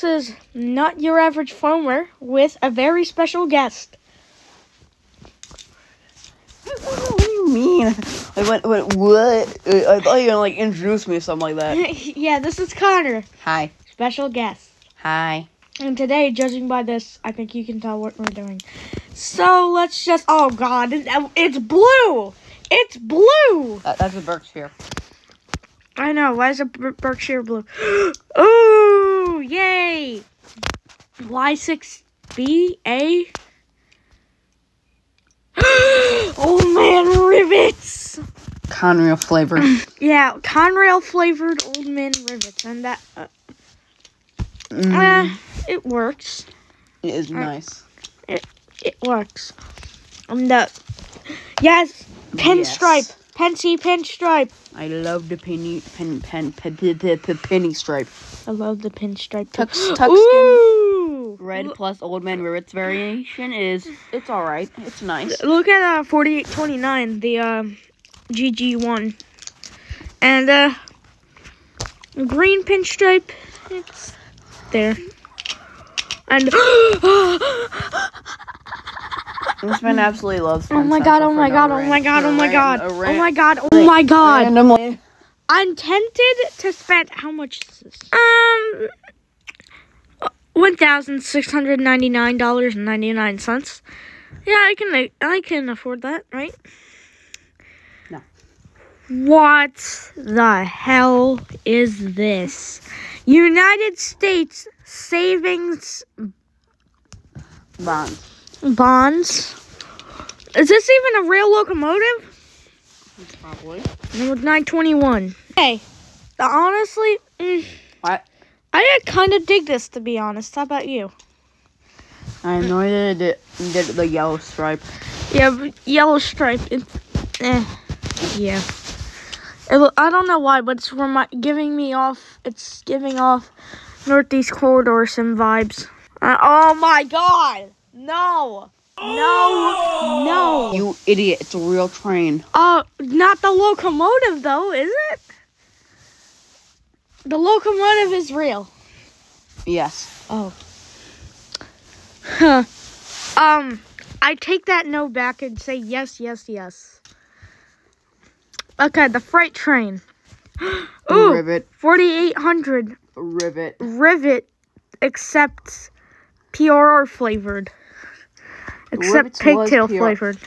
This is not your average Farmer with a very special guest. What do you mean? Like what? What? What? I thought you were gonna like introduce me or something like that. yeah, this is Connor, Hi. special guest. Hi. And today, judging by this, I think you can tell what we're doing. So let's just. Oh God, it's blue. It's blue. That, that's a Berkshire. I know. Why is Ber- Berkshire blue? Yay! Y6BA. oh man, rivets! Conrail flavor. Yeah, Conrail flavored Old Man rivets, and that uh, Mm, uh, it works. it is nice. It it works. And the yes, pinstripe, Pennsy pinstripe. I love the penny pen pen pen, pen, pen, pen penny stripe. I love the pinstripe. Tux Ooh, red plus old man rivets variation is it's all right. It's nice. Look at uh 4829, the um GG one. And uh green pinstripe, it's there. And This man absolutely loves. oh my god, oh my god, oh my god, oh my god. Oh my god, oh my god. Randomly. I'm tempted to spend how much is this? Um one thousand six hundred ninety nine dollars and ninety nine cents. Yeah, I can I can afford that, right? No. What the hell is this? United States Savings Bonds. Bonds. Is this even a real locomotive? Probably. Number 921. Hey, honestly, mm, What? I kind of dig this to be honest. How about you? I have no idea did, did the yellow stripe. Yeah, yellow stripe. It, eh, yeah. It, I don't know why, but it's remi- giving me off. It's giving off Northeast Corridor some vibes. Uh, oh my God! No! No! No! You idiot! It's a real train. Uh, not the locomotive though, is it? The locomotive is real. Yes. Oh. Huh. Um, I take that no back and say yes, yes, yes. Okay, the freight train. Ooh, Rivet. 4800 Rivet. rivet except PRR flavored. Except pigtail flavored.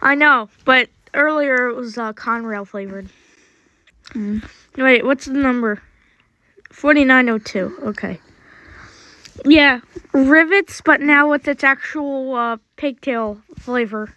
I know, but earlier it was uh, Conrail flavored. Mm. Wait, what's the number? 4902. Okay. Yeah, rivets, but now with its actual uh, pigtail flavor.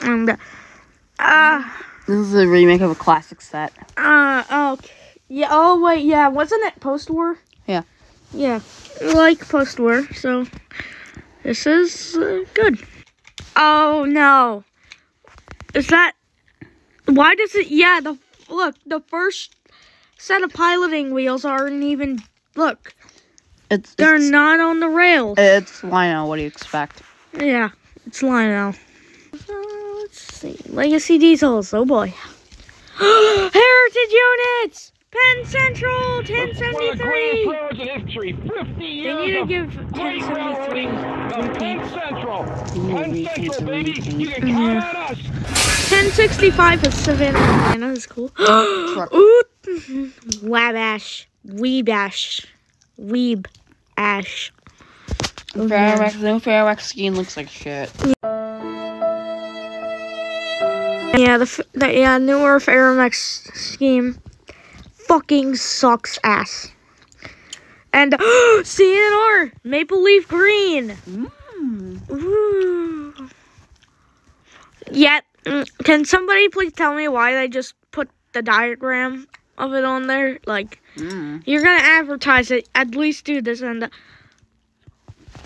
And, uh, uh, This is a remake of a classic set. uh, okay. Yeah, oh, wait, yeah, wasn't it post war? Yeah. Like post war, so this is uh, good. Oh, no. Is that. Why does it. Yeah, the. Look, the first set of piloting wheels aren't even. Look, It's they're it's, not on the rails. it's Lionel. What do you expect? Yeah, it's Lionel. Uh, let's see. Legacy diesels. Oh boy. Heritage units! Penn Central 1073! They need to give 1073 repeat. Central. Penn Central, baby. You can Yeah. count on us. 1065 is Savannah, Montana. That's cool. Ooh, Wabash. Weebash. Weeb. Ash. Oh, yeah. Ferromex, new Ferromex scheme looks like shit. Yeah, the, f- the yeah newer Ferromex scheme fucking sucks ass. And CNR Maple Leaf Green. Mm. Ooh. Yeah, mm, can somebody please tell me why they just put the diagram of it on there? Like, Mm. you're gonna advertise it. At least do this and.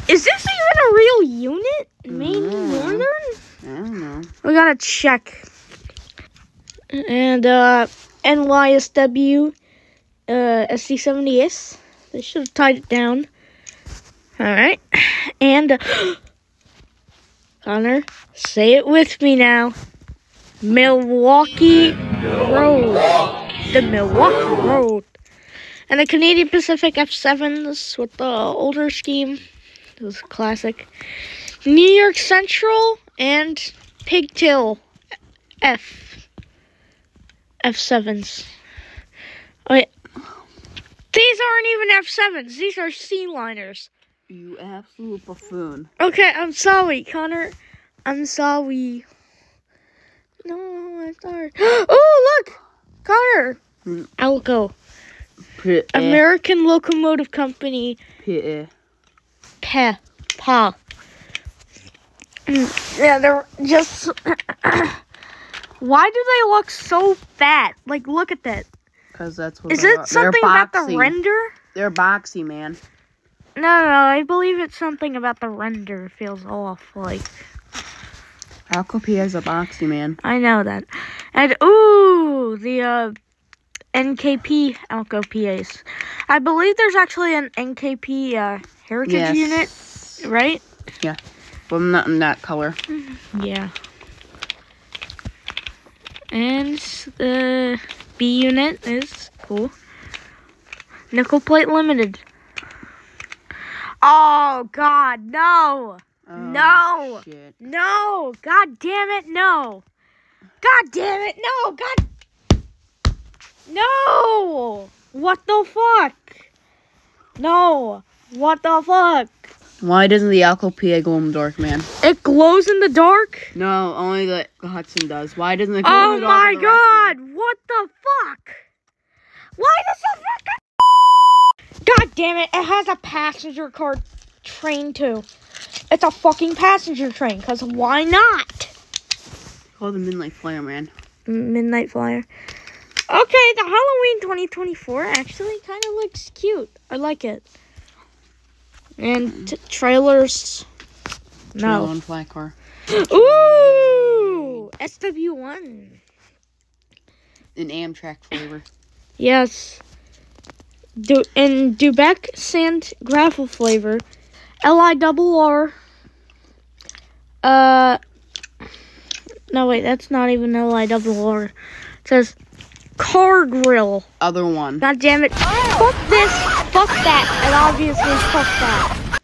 Is this even a real unit? Maine Mm. Northern? I don't know. We gotta check. And uh NYSW uh SD70S. They should have tied it down. Alright. And uh, Connor, say it with me now. Milwaukee Road. The Milwaukee Road. And the Canadian Pacific F7s with the older scheme. It was classic. New York Central and Pigtail F. F7s. Wait. These aren't even F7s. These are C liners. You absolute buffoon. Okay, I'm sorry, Connor. I'm sorry. No, I'm sorry. Oh, look! Connor! Hmm. Alco. P- American Locomotive Company. P- Pe. Pa. Mm, Yeah, they're just. Why do they look so fat? Like, look at that. Cause that's what Is it are. something about the render? They're boxy, man. No, no, no, I believe it's something about the render. It feels off. Like, Alco PA is a boxy, man. I know that. And, ooh, the, uh, NKP Alco PAs. I believe there's actually an NKP, uh, heritage Yes. unit, right? Yeah. But not in that color. Yeah. And the B unit is cool. Nickel plate limited. Oh God, no, Oh, No. Shit. no! God damn it, no! God damn it, no! God, no! What the fuck? No! What the fuck? Why doesn't the Alco PA glow in the dark, man? It glows in the dark. No, only the Hudson does. Why doesn't it glow Oh in the dark? my with the god! What the fuck? Why does the fucking God damn it! It has a passenger car train too. It's a fucking passenger train. Cause why not? Call the Midnight Flyer, man. Midnight Flyer. Okay, the Halloween 2024 actually kind of looks cute. I like it. And t- trailers. Trail No. on flat car. Ooh, SW1. An Amtrak flavor. Yes. Du- in Dubec Sand Gravel flavor. L I double R. Uh. No, wait, that's not even L I double R. It says car grill. Other one. God damn it. Fuck this. Fuck that. And obviously, fuck that.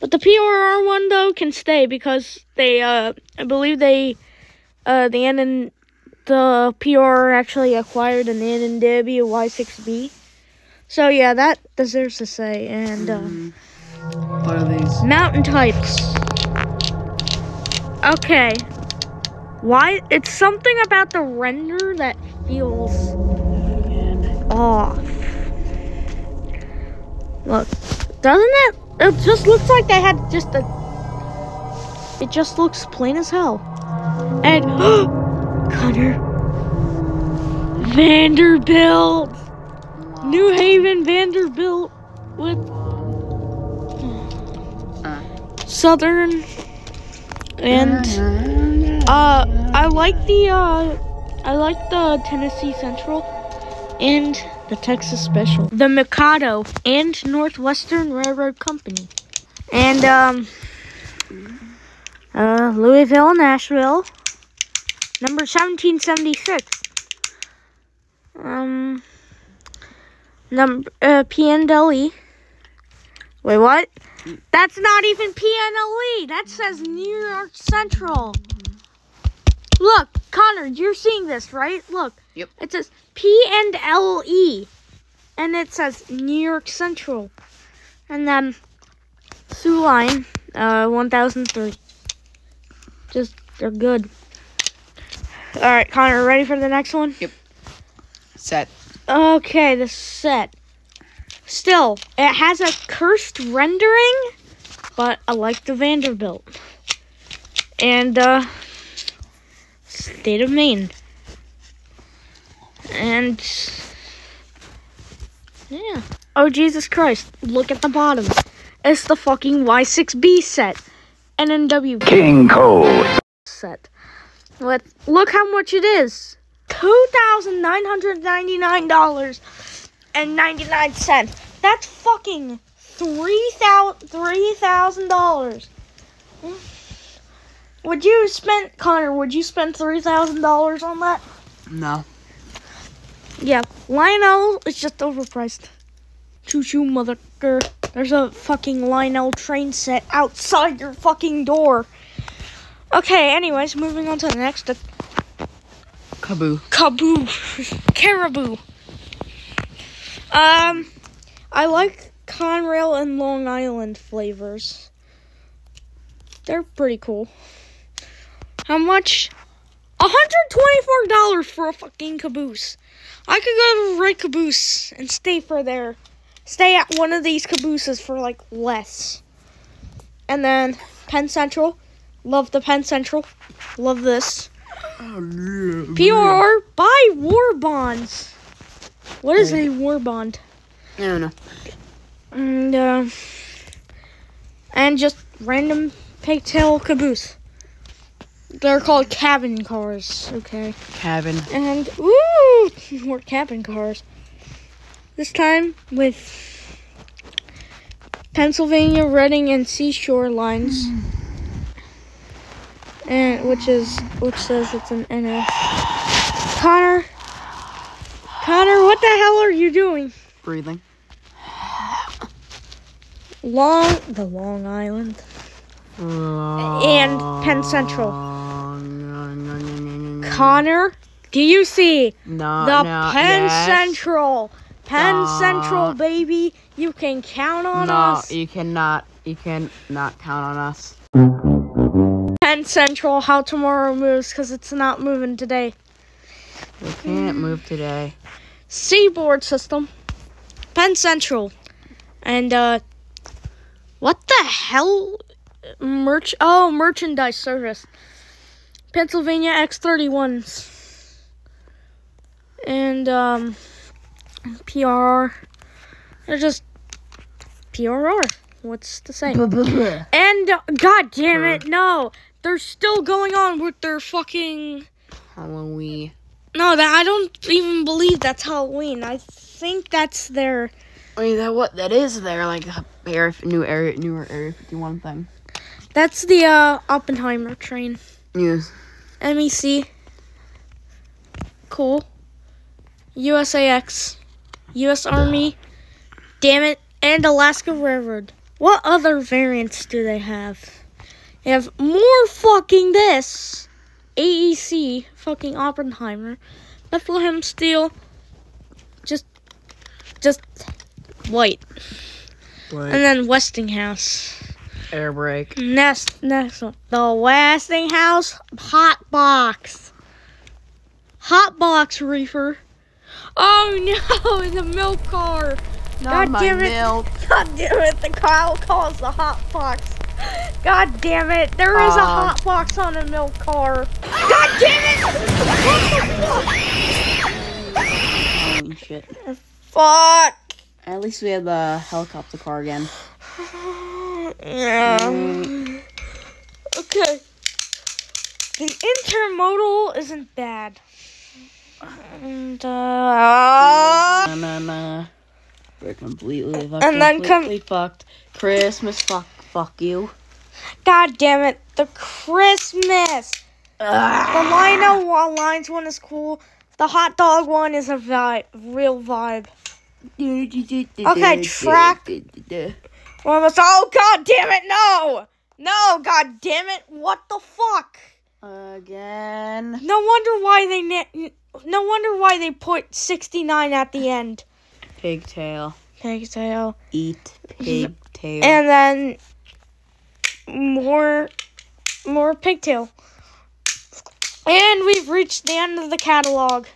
But the PRR one, though, can stay because they, uh, I believe they, uh, the N and the PRR actually acquired an N and Y6B. So, yeah, that deserves to say. And, uh, Mm. What are these? mountain types. Okay. Why? It's something about the render that feels off. Look, doesn't it? It just looks like they had just a. It just looks plain as hell. And Connor Vanderbilt, New Haven Vanderbilt with Uh. Southern and uh I like the uh I like the Tennessee Central and the Texas Special. The Mikado and Northwestern Railroad Company. And um uh Louisville, Nashville. Number 1776. Um number uh PNLE. Wait, what? That's not even PNLE. That says New York Central. Look, Connor, you're seeing this, right? Look. Yep. It says P and L E. And it says New York Central. And then through line, uh, 1003. Just, they're good. Alright, Connor, ready for the next one? Yep. Set. Okay, the set. Still, it has a cursed rendering, but I like the Vanderbilt. And, uh, State of Maine. And, yeah. Oh, Jesus Christ. Look at the bottom. It's the fucking Y6B set. NNW King Code. set. Let look how much it is. Two thousand nine hundred ninety nine dollars and ninety nine cents. That's fucking three thousand three thousand dollars. Would you spend Connor? Would you spend three thousand dollars on that? No. Yeah, Lionel is just overpriced. Choo choo, motherfucker. There's a fucking Lionel train set outside your fucking door. Okay, anyways, moving on to the next. The Kaboo. Kaboo. Caribou. Um, I like Conrail and Long Island flavors. They're pretty cool. How much? $124 for a fucking caboose. I could go to Red Caboose and stay for there. Stay at one of these cabooses for like less. And then Penn Central. Love the Penn Central. Love this. PRR buy war bonds. What is a war bond? I don't know. And uh, and just random pigtail caboose. They're called cabin cars. Okay. Cabin. And ooh, more cabin cars. This time with Pennsylvania, Reading, and Seashore lines, and which is which says it's an NS. Connor, Connor, what the hell are you doing? Breathing. Long, the Long Island. And Penn Central. Connor, do you see? No, The no, Penn yes. Central. Penn. Central, baby. You can count on No, us. you cannot. You can not count on us. Penn Central, how tomorrow moves, because it's not moving today. We can't move today. Seaboard system. Penn Central. And, uh, what the hell? Merch. Oh, merchandise service. Pennsylvania X31s. And, um, PRR. They're just PRR. What's the same? And, uh, god damn it, no. They're still going on with their fucking. Halloween. No, that I don't even believe that's Halloween. I think that's their. I mean, that what that is there like area, new area, newer area fifty one thing. That's the uh, Oppenheimer train. Yes. MEC. Cool. USAX. US Army. Damn it. And Alaska Railroad. What other variants do they have? They have more fucking this. AEC. Fucking Oppenheimer. Bethlehem Steel. Just. Just. White. And then Westinghouse. Air brake. Next, next one. The Westinghouse Hot Box. Hot Box Reefer. Oh no, in the milk car. God my damn it. milk. God damn it, the Kyle calls the Hot Box. God damn it, there is a Um. Hot Box on a milk car. God damn Holy shit. it! Fuck. At least we had the helicopter car again. Yeah. Okay. The intermodal isn't bad. And, uh, Nah, nah, nah. We're completely fucked. And then completely fucked. Christmas, fuck, fuck you. God damn it, the Christmas. The. Lionelville Lines one is cool. The hot dog one is a vibe, real vibe. Okay, track. One was, oh god damn it, no! No, god damn it, what the fuck? Again. No wonder why they na- no wonder why they put 69 at the end. Pigtail. Pigtail. Eat pigtail. And then more more pigtail. And we've reached the end of the catalog.